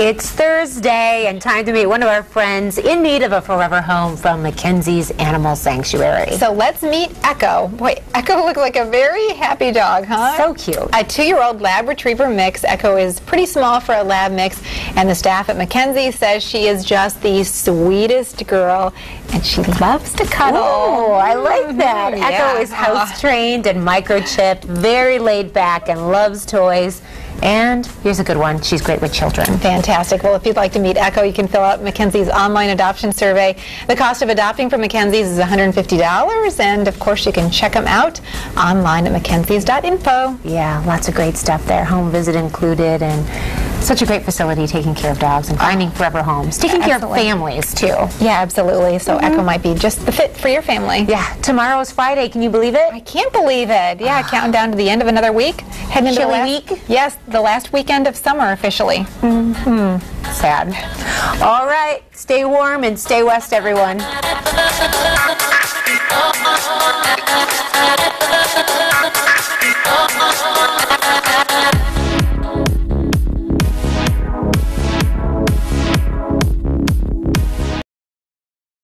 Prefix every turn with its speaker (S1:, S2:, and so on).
S1: It's Thursday and time to meet one of our friends in need of a forever home from Mackenzie's Animal Sanctuary.
S2: So let's meet Echo. Boy, Echo looks like a very happy dog, huh?
S1: So cute.
S2: A two-year-old lab retriever mix. Echo is pretty small for a lab mix, and the staff at Mackenzie says she is just the sweetest girl, and she loves to cuddle.
S1: Oh, I like that.
S2: Mhm,
S1: Echo is house trained and microchipped, very laid back, and loves toys. And here's a good one she's great with children.
S2: Fantastic. Well, if you'd like to meet Echo, you can fill out Mackenzie's online adoption survey. The cost of adopting from Mackenzie's is $150, and of course, you can check them out online at mackenzies.info.
S1: Yeah, lots of great stuff there. Home visit included, and such a great facility taking care of dogs and finding forever homes, taking care of families too.
S2: Yeah, absolutely. So Echo might be just the fit for your family.
S1: Yeah, tomorrow's Friday. Can you believe it?
S2: I can't believe it. Yeah, counting down to the end of another week. Heading into the last,
S1: week?
S2: Yes, the last weekend of summer officially. Hmm.
S1: Sad. All right, stay warm and stay west, everyone.